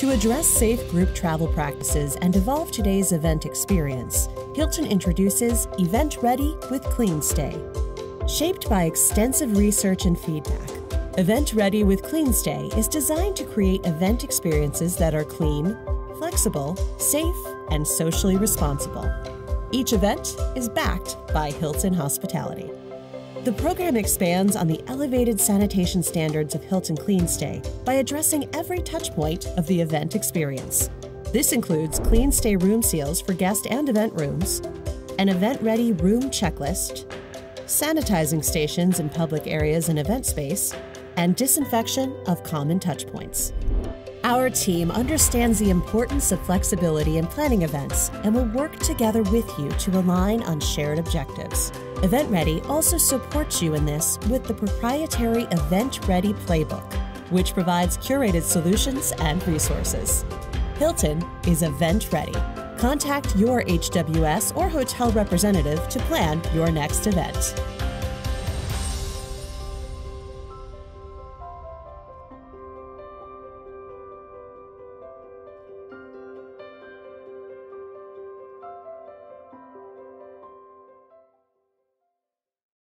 To address safe group travel practices and evolve today's event experience, Hilton introduces Event Ready with CleanStay. Shaped by extensive research and feedback, Event Ready with CleanStay is designed to create event experiences that are clean, flexible, safe, and socially responsible. Each event is backed by Hilton Hospitality. The program expands on the elevated sanitation standards of Hilton CleanStay by addressing every touchpoint of the event experience. This includes CleanStay room seals for guest and event rooms, an event ready room checklist, sanitizing stations in public areas and event space, and disinfection of common touchpoints. Our team understands the importance of flexibility in planning events and will work together with you to align on shared objectives. Event Ready also supports you in this with the proprietary Event Ready Playbook, which provides curated solutions and resources. Hilton is Event Ready. Contact your HWS or hotel representative to plan your next event.